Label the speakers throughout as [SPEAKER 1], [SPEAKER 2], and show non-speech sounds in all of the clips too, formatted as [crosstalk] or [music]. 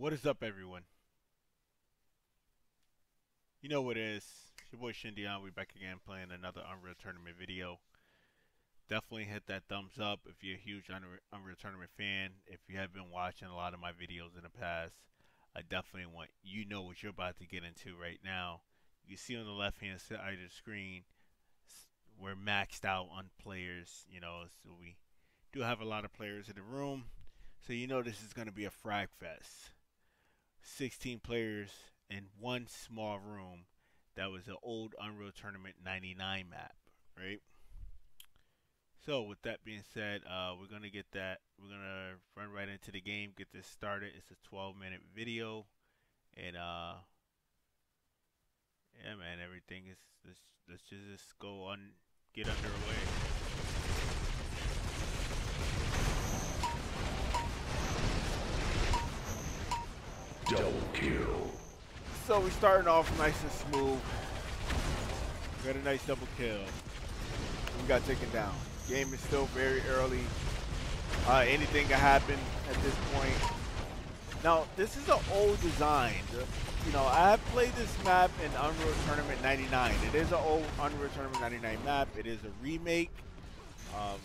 [SPEAKER 1] What is up, everyone? You know what it is. It's your boy ShinDeon. We're back again playing another Unreal Tournament video. Definitely hit that thumbs up if you're a huge Unreal Tournament fan. If you have been watching a lot of my videos in the past, I definitely want you know what you're about to get into right now. You see on the left hand side of the screen, we're maxed out on players. You know, so we do have a lot of players in the room. So you know this is going to be a frag fest. 16 players in one small room that was an old Unreal Tournament 99 map, right? So with that being said, uh, we're gonna get that. We're gonna run right into the game, get this started. It's a 12 minute video, and uh, yeah, man, everything is. Let's let's just go on, get underway.
[SPEAKER 2] Double kill.
[SPEAKER 1] So we're starting off nice and smooth. Got a nice double kill. We got taken down. Game is still very early. Uh, anything can happen at this point. Now, this is an old design. You know, I have played this map in Unreal Tournament 99. It is an old Unreal Tournament 99 map. It is a remake. Um,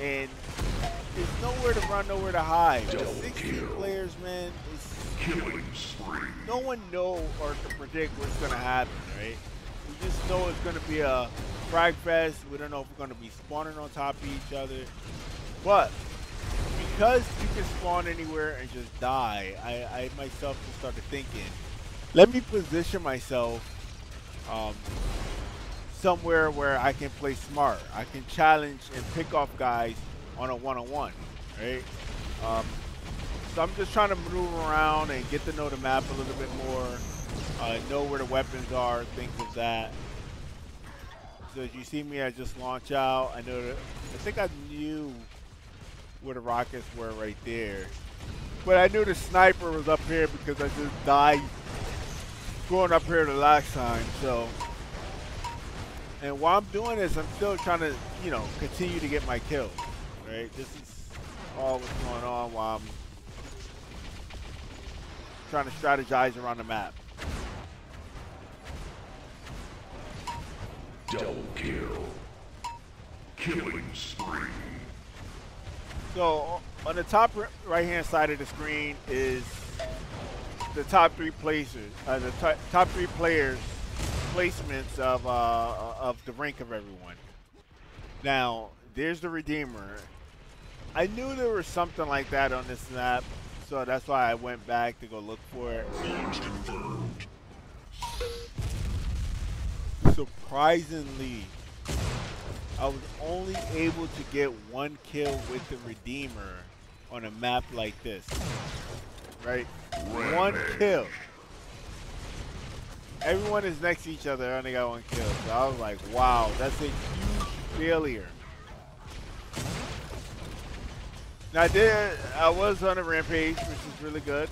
[SPEAKER 1] and there's nowhere to run, nowhere to hide.
[SPEAKER 2] Double
[SPEAKER 1] 16
[SPEAKER 2] kill.
[SPEAKER 1] players, man. It's,
[SPEAKER 2] Killing spree.
[SPEAKER 1] no one know or can predict what's going to happen, right? We just know it's going to be a frag fest. We don't know if we're going to be spawning on top of each other. But because you can spawn anywhere and just die, I, I myself just started thinking, let me position myself um, somewhere where I can play smart. I can challenge and pick off guys on a one-on-one, right? Um, so I'm just trying to maneuver around and get to know the map a little bit more, uh, know where the weapons are, things of that. So as you see me, I just launch out. I know that, I think I knew where the rockets were right there. But I knew the sniper was up here because I just died going up here the last time. So, and while I'm doing this, I'm still trying to, you know, continue to get my kills. Right? This is all what's going on while I'm trying to strategize around the map.
[SPEAKER 2] Double kill. Killing spree.
[SPEAKER 1] So on the top right hand side of the screen is the top three places, uh, the top top three players placements of uh, of the rank of everyone. Now there's the Redeemer. I knew there was something like that on this map, so that's why I went back to go look for it. Surprisingly, I was only able to get one kill with the Redeemer on a map like this. Right? One kill. Everyone is next to each other. I only got one kill. So I was like, wow, that's a huge failure. Now I did. I was on a rampage, which is really good.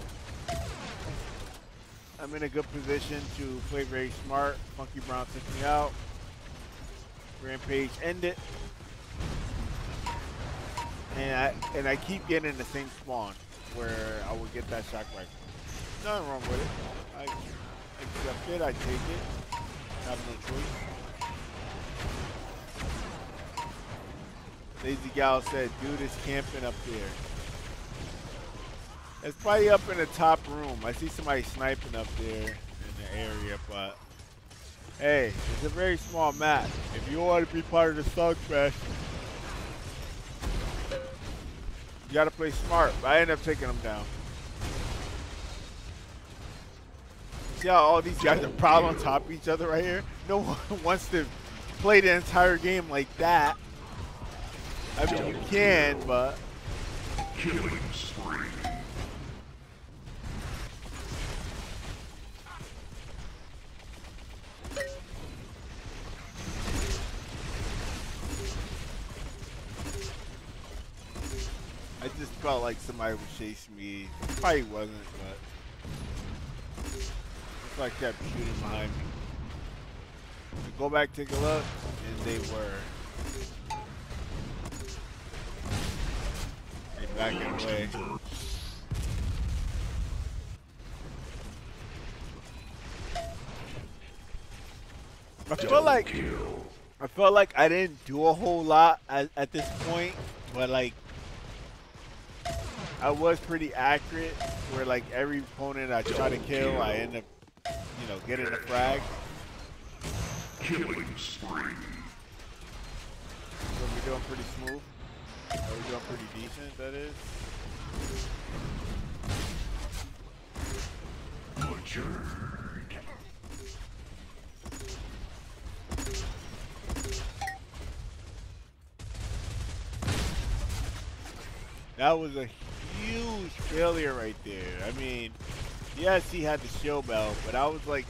[SPEAKER 1] I'm in a good position to play very smart. Funky Brown took me out. Rampage ended. And I and I keep getting the same spawn where I would get that shock rifle. Nothing wrong with it. I accept it, I take it. Have no choice. Lazy Gal said, dude is camping up there. It's probably up in the top room. I see somebody sniping up there in the area, but hey, it's a very small map. If you want to be part of the Slugfest, you got to play smart. But I end up taking them down. See how all these guys are piled on top of each other right here? No one [laughs] wants to play the entire game like that. I mean, you can, but
[SPEAKER 2] Killing spree.
[SPEAKER 1] I just felt like somebody was chasing me. Probably wasn't, I kept shooting behind me. You go back, take a look, and they were. They back
[SPEAKER 2] and
[SPEAKER 1] away.
[SPEAKER 2] I
[SPEAKER 1] felt like I felt like I didn't do a whole lot at, at this point, but like I was pretty accurate where like every opponent I try to kill, I end up you know, getting a frag.
[SPEAKER 2] Killing spree.
[SPEAKER 1] So we're doing pretty smooth. We're doing pretty decent. That is.
[SPEAKER 2] Butchered.
[SPEAKER 1] That was a huge failure right there. I mean, yes, he had the shield belt, but I was like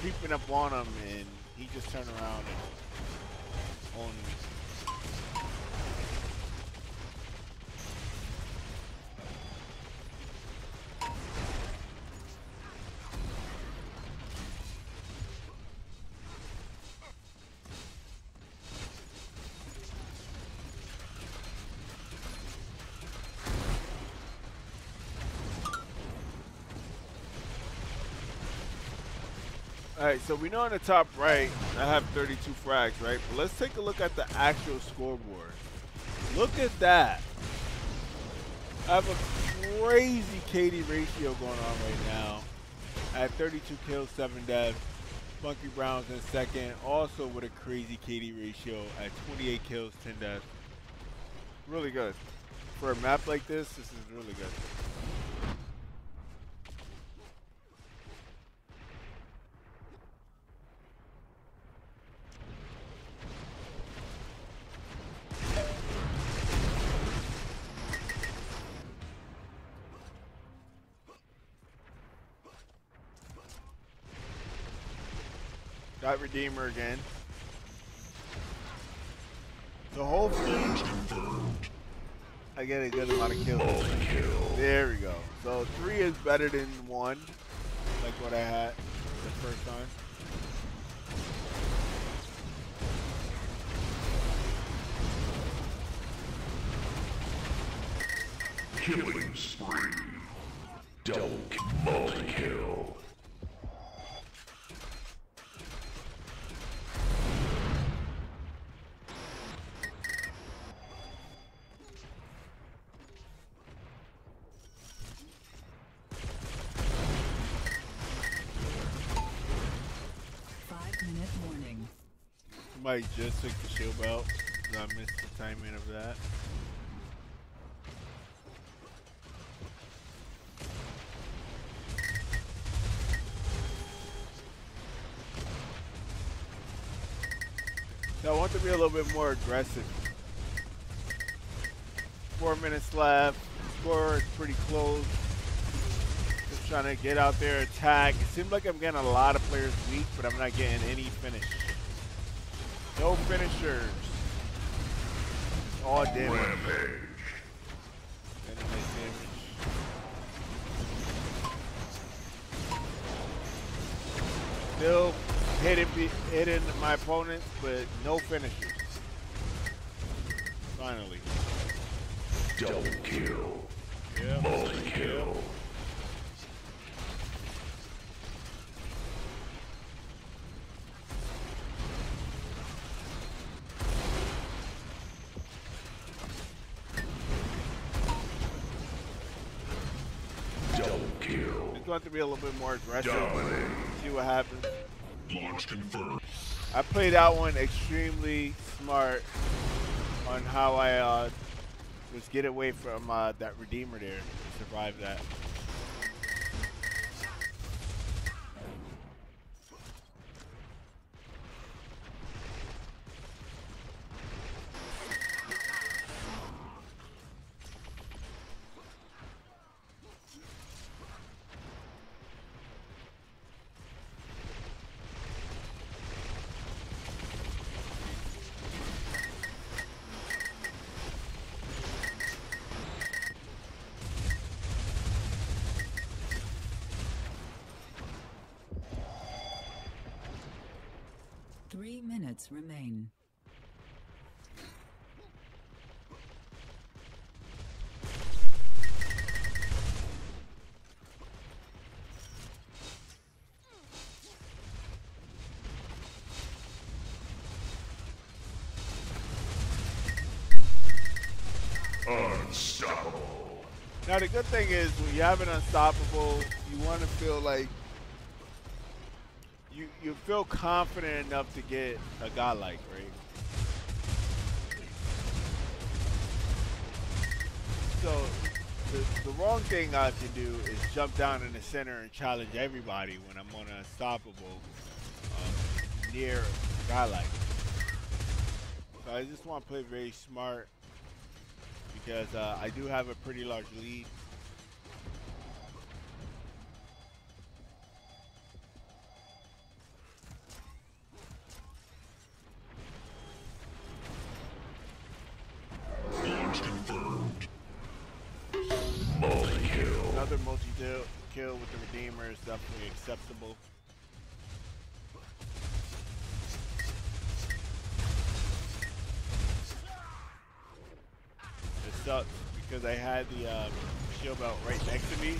[SPEAKER 1] creeping up on him, and he just turned around and owned me. All right, so we know in the top right, I have 32 frags, right? But let's take a look at the actual scoreboard. Look at that. I have a crazy KD ratio going on right now. I have 32 kills, 7 deaths. Funky Brown's in second, also with a crazy KD ratio at 28 kills, 10 deaths. Really good. For a map like this, this is really good. Got Redeemer again. So hopefully I get a good amount of kills. There we go. So three is better than one, like what I had the first time.
[SPEAKER 2] Killing spree. Double multi kill.
[SPEAKER 3] Five minute warning.
[SPEAKER 1] Somebody just took the shield belt. I missed the timing of that. So I want to be a little bit more aggressive. Four minutes left. Score is pretty close. Just trying to get out there, attack. It seems like I'm getting a lot of players weak, but I'm not getting any finish. No finishers. All damage.
[SPEAKER 2] Rampage.
[SPEAKER 1] Any damage. Still hitting, hitting my opponents, but no finishers. Finally.
[SPEAKER 2] Double kill.
[SPEAKER 1] Yeah.
[SPEAKER 2] Multi kill. Double
[SPEAKER 1] Just want to be a little bit more aggressive. See what happens.
[SPEAKER 2] Launch confirmed.
[SPEAKER 1] I played that one extremely smart on how I uh, was get away from uh, that Redeemer there to survive that.
[SPEAKER 3] minutes remain.
[SPEAKER 2] Unstoppable.
[SPEAKER 1] Now the good thing is when you have an unstoppable, you want to feel like you you feel confident enough to get a godlike, right? So the, the wrong thing I can do is jump down in the center and challenge everybody when I'm on an unstoppable um, near godlike. So I just want to play very smart because uh, I do have a pretty large lead.
[SPEAKER 2] Multi-kill.
[SPEAKER 1] Another multi-kill with the Redeemer is definitely acceptable. It sucks because I had the um, shield belt right next to me,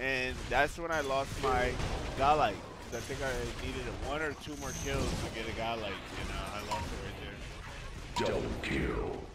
[SPEAKER 1] and that's when I lost my godlike. Because I think I needed one or two more kills to get a godlike, and uh, I lost it right there.
[SPEAKER 2] Double kill.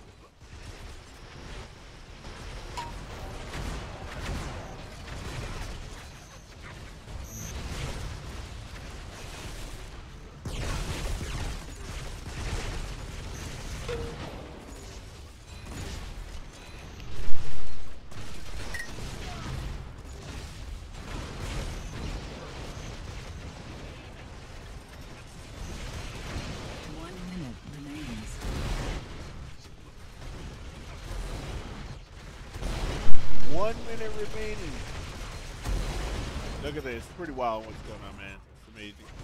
[SPEAKER 3] One minute
[SPEAKER 1] remaining. Look at this. It's pretty wild what's going on, man. It's amazing.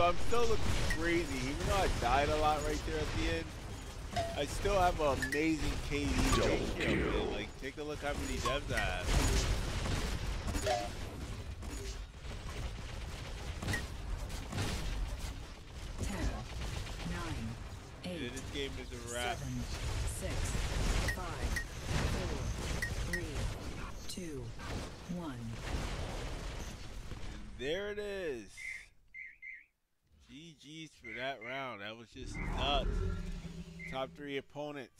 [SPEAKER 1] So I'm still looking crazy. Even though I died a lot right there at the end, I still have an amazing KD
[SPEAKER 2] Double
[SPEAKER 1] ratio,
[SPEAKER 2] kill.
[SPEAKER 1] man. Like, take a look how many devs I have.
[SPEAKER 3] Ten, nine,
[SPEAKER 1] Yeah,
[SPEAKER 3] eight,
[SPEAKER 1] this game is a wrap.
[SPEAKER 3] seven, six, five, four, three, two, one.
[SPEAKER 1] And there it is. GG's for that round. That was just nuts. Top three opponents.